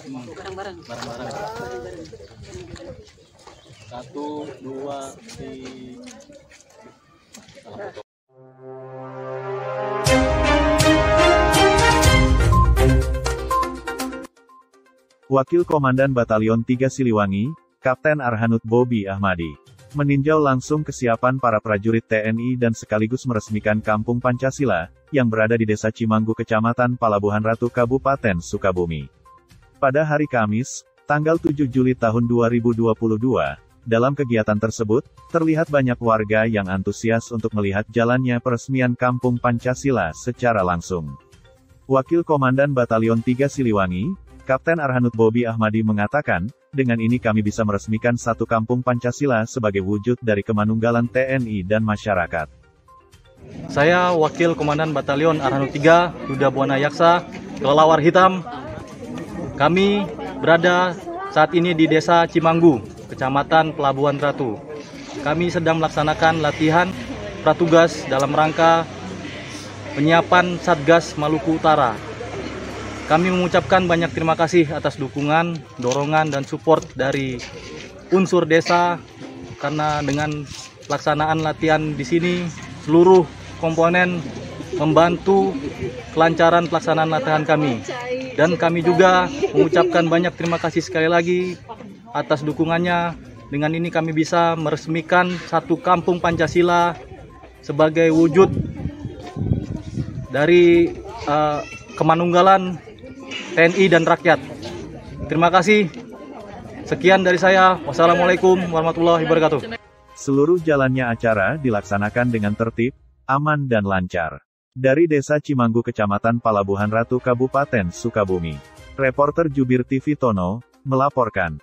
Barang-barang. barang-barang. Satu, dua, tiga. Wakil Komandan Batalion 3 Siliwangi, Kapten Arhanut Bobi Ahmadi, meninjau langsung kesiapan para prajurit TNI dan sekaligus meresmikan Kampung Pancasila, yang berada di Desa Cimanggu Kecamatan Palabuhan Ratu Kabupaten Sukabumi. Pada hari Kamis, tanggal 7 Juli tahun 2022, dalam kegiatan tersebut, terlihat banyak warga yang antusias untuk melihat jalannya peresmian Kampung Pancasila secara langsung. Wakil Komandan Batalion 3 Siliwangi, Kapten Arhanut Bobi Ahmadi mengatakan, dengan ini kami bisa meresmikan satu kampung Pancasila sebagai wujud dari kemanunggalan TNI dan masyarakat. Saya Wakil Komandan Batalion Arhanud 3, Duda Buana Yaksa, Kelelawar Hitam. Kami berada saat ini di Desa Cimanggu, Kecamatan Pelabuhan Ratu. Kami sedang melaksanakan latihan pratugas dalam rangka penyiapan Satgas Maluku Utara. Kami mengucapkan banyak terima kasih atas dukungan, dorongan, dan support dari unsur desa karena dengan pelaksanaan latihan di sini seluruh komponen membantu kelancaran pelaksanaan latihan kami. Dan kami juga mengucapkan banyak terima kasih sekali lagi atas dukungannya. Dengan ini kami bisa meresmikan satu kampung Pancasila sebagai wujud dari uh, kemanunggalan TNI dan rakyat. Terima kasih. Sekian dari saya. Wassalamualaikum warahmatullahi wabarakatuh. Seluruh jalannya acara dilaksanakan dengan tertib, aman dan lancar. Dari Desa Cimanggu Kecamatan Palabuhan Ratu Kabupaten Sukabumi. Reporter Jubir TV Tono, melaporkan.